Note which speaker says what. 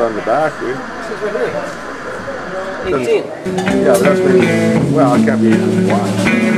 Speaker 1: on the back, dude.
Speaker 2: This is right here. 18.
Speaker 1: Yeah, but that's maybe, well, I can't be easy.